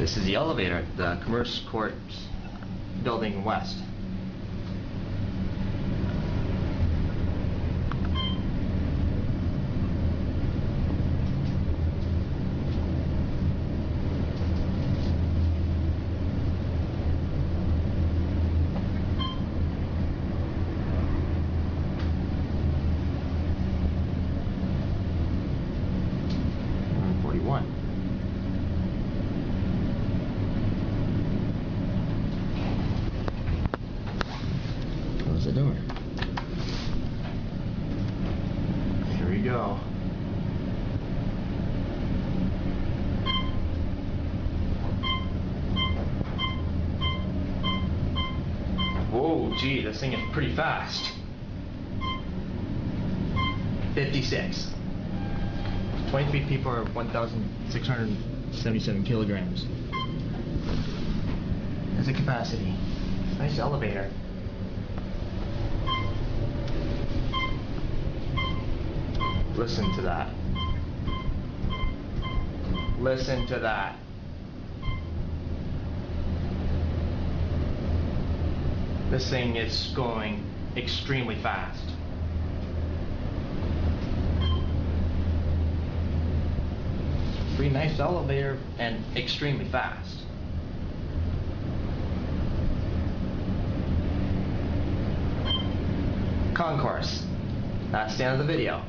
This is the elevator at the Commerce Court Building West. Door. Here we go. Whoa, gee, this thing is pretty fast. 56. 23 people are 1,677 kilograms. That's a capacity. Nice elevator. Listen to that. Listen to that. This thing is going extremely fast. Pretty nice elevator and extremely fast. Concourse. That's the end of the video.